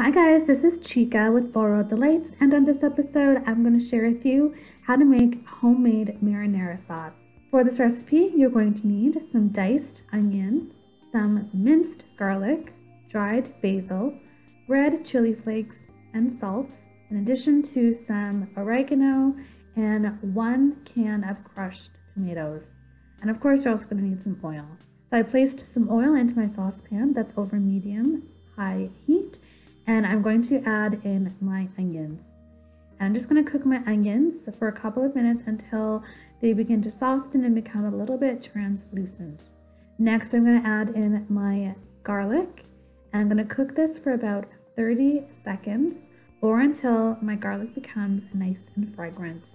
Hi guys, this is Chika with Borrowed Delights and on this episode I'm going to share with you how to make homemade marinara sauce. For this recipe you're going to need some diced onions, some minced garlic, dried basil, red chili flakes and salt, in addition to some oregano and one can of crushed tomatoes. And of course you're also going to need some oil. So I placed some oil into my saucepan that's over medium high and I'm going to add in my onions. and I'm just going to cook my onions for a couple of minutes until they begin to soften and become a little bit translucent. Next, I'm going to add in my garlic. And I'm going to cook this for about 30 seconds or until my garlic becomes nice and fragrant.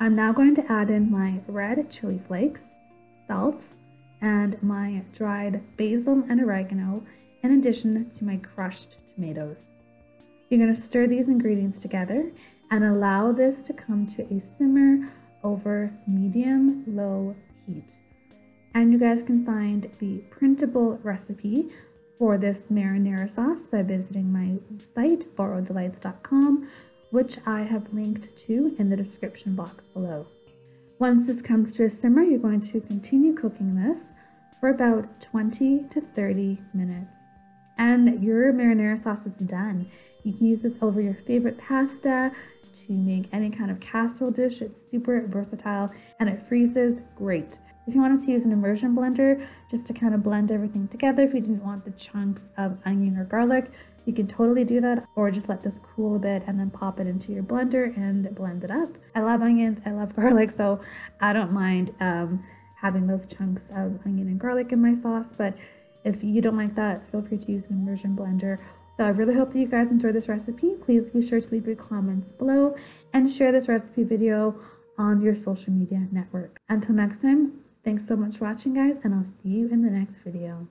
I'm now going to add in my red chili flakes, salt, and my dried basil and oregano in addition to my crushed tomatoes. You're going to stir these ingredients together and allow this to come to a simmer over medium low heat. And you guys can find the printable recipe for this marinara sauce by visiting my site, borrowedelights.com, which I have linked to in the description box below. Once this comes to a simmer, you're going to continue cooking this for about 20 to 30 minutes and your marinara sauce is done. You can use this over your favorite pasta to make any kind of casserole dish. It's super versatile and it freezes great. If you wanted to use an immersion blender just to kind of blend everything together, if you didn't want the chunks of onion or garlic, you can totally do that or just let this cool a bit and then pop it into your blender and blend it up. I love onions, I love garlic, so I don't mind um, having those chunks of onion and garlic in my sauce, but if you don't like that, feel free to use an immersion blender. So I really hope that you guys enjoy this recipe. Please be sure to leave your comments below and share this recipe video on your social media network. Until next time, thanks so much for watching guys and I'll see you in the next video.